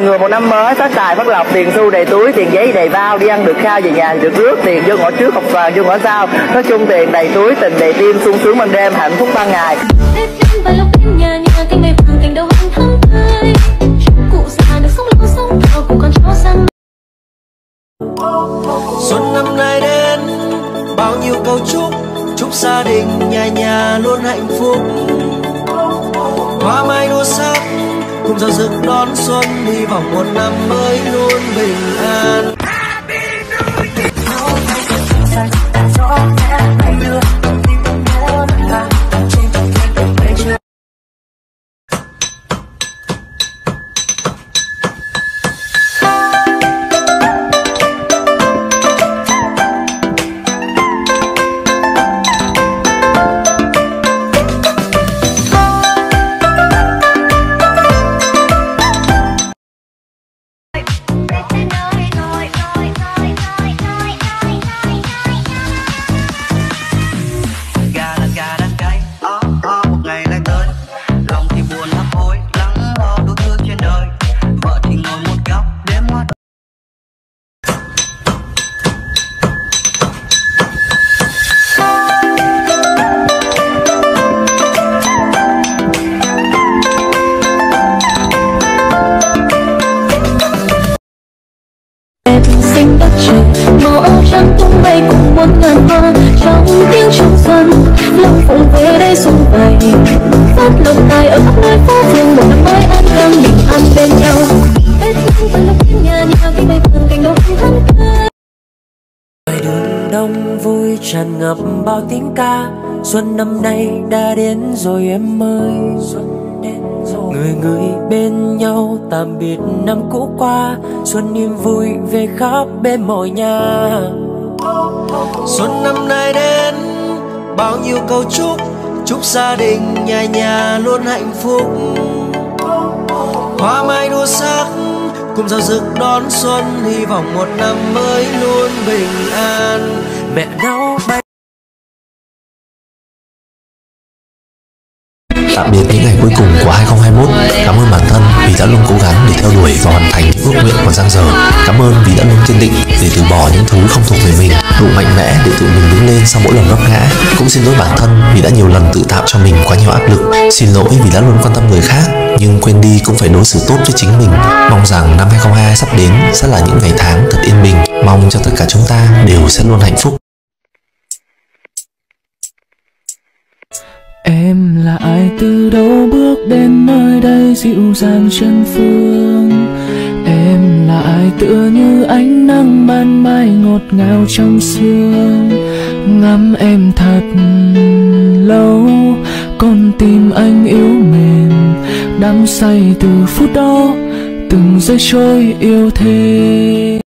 người một năm mới phát tài phát lộc tiền xu đầy túi tiền giấy đầy bao đi ăn được khao về nhà được rước tiền vô ngõ trước học vàng vô ngõ sau. Nói chung tiền đầy túi tình đầy tim sung sướng ban đêm hạnh phúc ban ngày. Xuân năm nay đến bao nhiêu câu chúc chúc gia đình nhà nhà luôn hạnh phúc. Hoa mai đua sắc cùng giao dựng đón xuân hy vọng một năm mới luôn bình an. Bye. Bay cùng một ngàn hoa. Trong tiếng trống xuân lòng phụng về đây xuân vầy. Phát lộc tài ở khắp nơi phố phường một năm mới an khang bình an bên nhau. Tết đến và lúc nhà nhà cánh mây vàng cành hồng thắm tươi ngoài đường đông vui tràn ngập bao tiếng ca. Xuân năm nay đã đến rồi em ơi. Xuân đến rồi. Người người bên nhau tạm biệt năm cũ qua. Xuân niềm vui về khắp bên mọi nhà xuân năm nay đến, bao nhiêu câu chúc chúc gia đình nhà nhà luôn hạnh phúc. Hoa mai đua sắc, cùng giao rực đón xuân, hy vọng một năm mới luôn bình an. Mẹ nấu bay Tạm biệt những ngày cuối cùng của 2021 Cảm ơn bản thân vì đã luôn cố gắng để theo đuổi và hoàn thành ước nguyện còn dang dở. Cảm ơn vì đã luôn kiên định để từ bỏ những thứ không thuộc về mình. Đủ mạnh mẽ để tự mình đứng lên sau mỗi lần vấp ngã. Cũng xin lỗi bản thân vì đã nhiều lần tự tạo cho mình quá nhiều áp lực. Xin lỗi vì đã luôn quan tâm người khác, Nhưng quên đi cũng phải đối xử tốt với chính mình. Mong rằng năm 2022 sắp đến sẽ là những ngày tháng thật yên bình. Mong cho tất cả chúng ta đều sẽ luôn hạnh phúc. Em là ai, từ đâu bước đến nơi đây, dịu dàng chân phương? Là ai tựa như ánh nắng ban mai ngọt ngào trong sương. Ngắm em thật lâu, Con tim anh yếu mềm, Đắm say từ phút đó, Từng giây trôi yêu thêm.